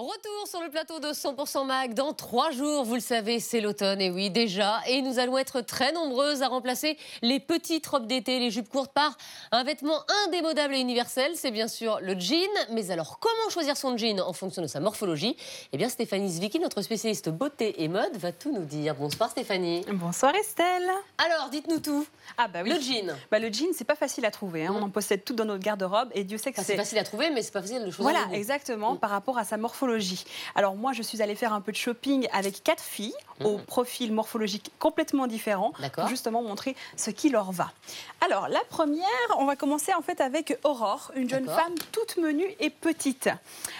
Retour sur le plateau de 100% Mag dans trois jours, vous le savez, c'est l'automne, et oui, déjà. Et nous allons être très nombreuses à remplacer les petites robes d'été, les jupes courtes par un vêtement indémodable et universel, c'est bien sûr le jean. Mais alors, comment choisir son jean en fonction de sa morphologie? Eh bien, Stéphanie Zwicky, notre spécialiste beauté et mode, va tout nous dire. Bonsoir Stéphanie. Bonsoir Estelle. Alors, dites-nous tout. Ah bah oui. Le jean. Bah, le jean, c'est pas facile à trouver. hein. On en possède tout dans notre garde-robe et Dieu sait que Enfin, c'est c'est... facile à trouver, mais c'est pas facile de le choisir. Voilà, exactement, par rapport à sa morphologie. Alors moi, je suis allée faire un peu de shopping avec quatre filles au profil morphologique complètement différent, pour justement montrer ce qui leur va. Alors la première, on va commencer en fait avec Aurore, une jeune femme toute menue et petite.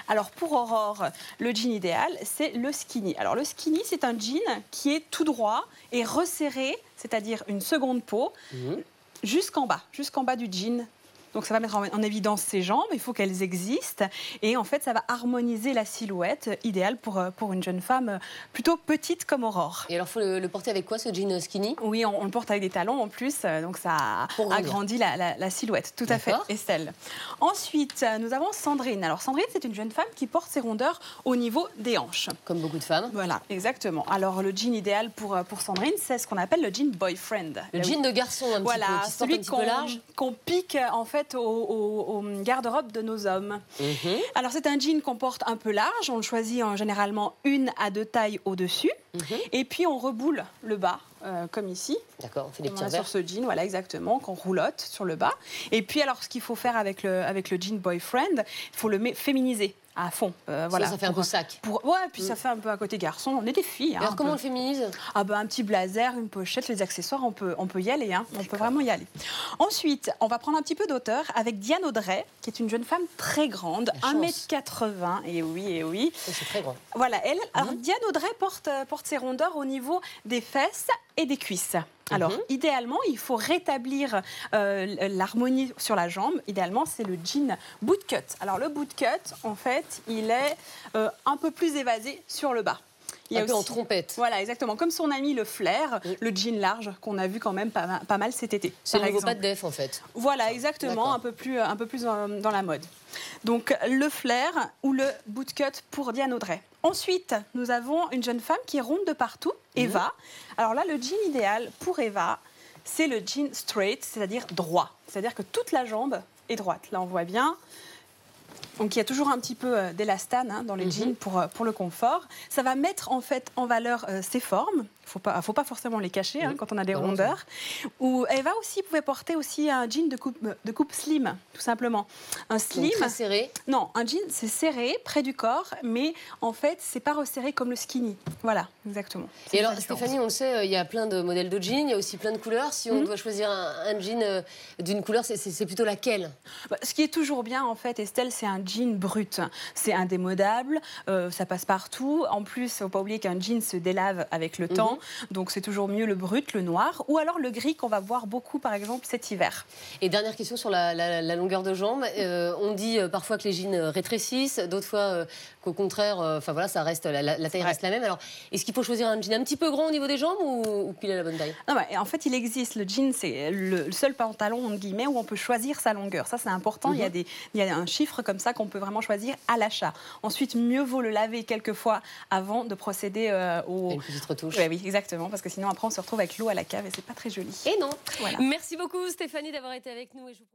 Alors pour Aurore, le jean idéal, c'est le skinny. Alors le skinny, c'est un jean qui est tout droit et resserré, c'est-à-dire une seconde peau, Mhm. jusqu'en bas, jusqu'en bas du jean. Donc ça va mettre en, en évidence ses jambes, il faut qu'elles existent. Et en fait, ça va harmoniser la silhouette, euh, idéale pour, euh, pour une jeune femme euh, plutôt petite comme Aurore. Et alors, faut le, le porter avec quoi ce jean skinny? Oui, on, on le porte avec des talons en plus, euh, donc ça Pour agrandit la, la- la silhouette. Tout à fait. Estelle. Ensuite, euh, nous avons Sandrine. Alors Sandrine, c'est une jeune femme qui porte ses rondeurs au niveau des hanches. Comme beaucoup de femmes. Voilà, exactement. Alors le jean idéal pour, euh, pour Sandrine, c'est ce qu'on appelle le jean boyfriend. Le oui. jean de garçon, un Voilà, petit peu, qui celui qu'on qu'on pique euh, en fait au, au- au garde-robe de nos hommes. Mhm. Alors c'est un jean qu'on porte un peu large, on le choisit en généralement une à deux tailles au-dessus, Mhm. et puis on reboule le bas, euh, comme ici. D'accord, on fait des On petits sur ce jean, voilà exactement, qu'on roulotte sur le bas. Et puis alors ce qu'il faut faire avec le, avec le jean boyfriend, il faut le féminiser à fond. euh, voilà, ça fait un pour- peu sac. Pour, ouais, puis ça fait un peu à côté garçon. On est des filles. hein, Alors, comment on le féminise? Ah ben, un petit blazer, une pochette, les accessoires, on peut, on peut y aller. hein. On peut vraiment y aller. Ensuite, on va prendre un petit peu d'auteur avec Diane Audrey, qui est une jeune femme très grande, La chance. 1m80. Et oui, et oui. Ça, C'est très grand. Voilà, elle. Alors, Mhm. Diane Audrey porte, euh, porte ses rondeurs au niveau des fesses et des cuisses. Alors, Mhm. idéalement, il faut rétablir euh, l'harmonie sur la jambe. Idéalement, c'est le jean bootcut. Alors, le bootcut, en fait, il est euh, un peu plus évasé sur le bas. Il y a Un peu en aussi- trompette. voilà, exactement. Comme son ami le flair, Oui. le jean large qu'on a vu quand même pas, ma- pas mal cet été. C'est le nouveau pas de def en fait. Voilà, exactement, un peu plus, un peu plus dans, dans la mode. Donc le flair ou le bootcut pour Diane Audrey. Ensuite, nous avons une jeune femme qui est ronde de partout. Eva. Alors là, le jean idéal pour Eva, c'est le jean straight, c'est-à-dire droit. C'est-à-dire que toute la jambe est droite. Là, on voit bien. Donc il y a toujours un petit peu euh, d'élastane hein, dans les Mhm. jeans pour, euh, pour le confort. Ça va mettre en fait en valeur euh, ses formes. Il faut pas, faut pas forcément les cacher hein, quand on a des rondeurs. Ou Eva aussi pouvait porter aussi un jean de coupe, de coupe slim, tout simplement. Un slim, très serré. non, un jean c'est serré près du corps, mais en fait c'est pas resserré comme le skinny. Voilà, exactement. Et alors. Stéphanie, on le sait, il y a plein de modèles de jeans, il y a aussi plein de couleurs. Si on Mhm. doit choisir un, un jean d'une couleur, c'est- plutôt laquelle? Bah, Ce qui est toujours bien, en fait, Estelle, c'est un jean brut. C'est indémodable, euh, ça passe partout. En plus, il ne faut pas oublier qu'un jean se délave avec le temps. Donc, c'est toujours mieux le brut, le noir, ou alors le gris qu'on va voir beaucoup, par exemple, cet hiver. Et dernière question sur la, la- la longueur de jambe. Euh, on dit euh, parfois que les jeans rétrécissent, d'autres fois euh, qu'au contraire, enfin voilà, ça reste la, taille Ouais. reste la même. Alors, est-ce qu'il faut choisir un jean un petit peu grand au niveau des jambes ou, ou pile à la bonne taille? Non, bah, en fait, il existe. Le jean, c'est le seul pantalon, entre guillemets, où on peut choisir sa longueur. Ça, c'est important. Il, y a Mhm. des, il y a un chiffre comme ça qu'on peut vraiment choisir à l'achat. Ensuite, mieux vaut le laver quelques fois avant de procéder euh, au. Une petite retouche. Ouais, oui, exactement, parce que sinon, après, on se retrouve avec l'eau à la cave et c'est pas très joli. Et non. Voilà. Merci beaucoup Stéphanie d'avoir été avec nous. Et je vous...